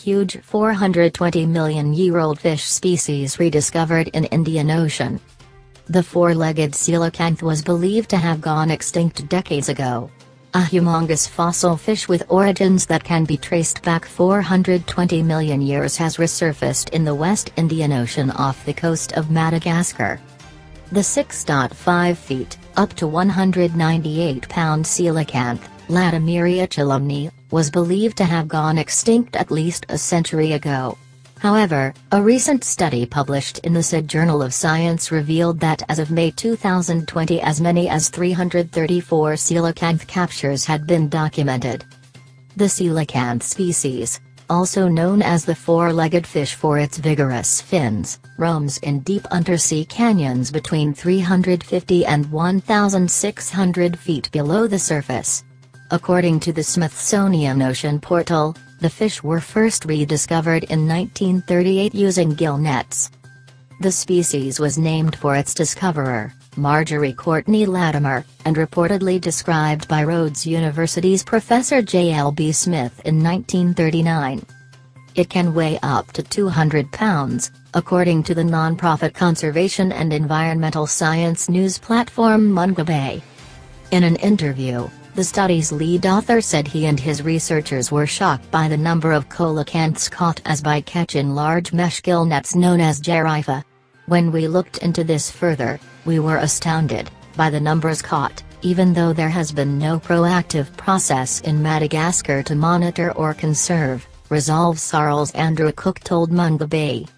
huge 420 million year old fish species rediscovered in Indian Ocean. The four-legged coelacanth was believed to have gone extinct decades ago. A humongous fossil fish with origins that can be traced back 420 million years has resurfaced in the West Indian Ocean off the coast of Madagascar. The 6.5 feet, up to 198 pound coelacanth, Latimeria chalumnae, was believed to have gone extinct at least a century ago. However, a recent study published in the SID Journal of Science revealed that as of May 2020 as many as 334 coelacanth captures had been documented. The coelacanth species, also known as the four-legged fish for its vigorous fins, roams in deep undersea canyons between 350 and 1,600 feet below the surface. According to the Smithsonian Ocean Portal, the fish were first rediscovered in 1938 using gill nets. The species was named for its discoverer, Marjorie Courtenay Latimer, and reportedly described by Rhodes University's Professor J. L. B. Smith in 1939. It can weigh up to 200 pounds, according to the non-profit conservation and environmental science news platform Mongabay. In an interview, the study's lead author said he and his researchers were shocked by the number of coelacanths caught as bycatch in large mesh gill nets known as Jarifa. When we looked into this further, we were astounded by the numbers caught, even though there has been no proactive process in Madagascar to monitor or conserve, resolve Sarles Andrew Cooke told Mongabay.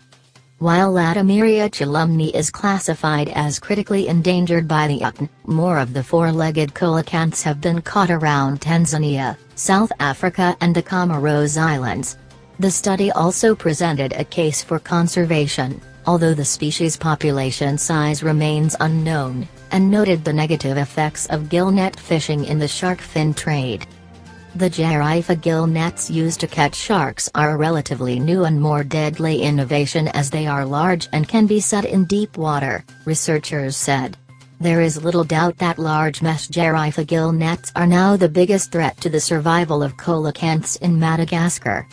While Latimeria chalumnae is classified as critically endangered by the UN, more of the four-legged coelacanths have been caught around Tanzania, South Africa and the Comoros Islands. The study also presented a case for conservation, although the species population size remains unknown, and noted the negative effects of gillnet fishing in the shark fin trade. The Jarifa gill nets used to catch sharks are a relatively new and more deadly innovation as they are large and can be set in deep water, researchers said. There is little doubt that large mesh Jarifa gill nets are now the biggest threat to the survival of coelacanths in Madagascar.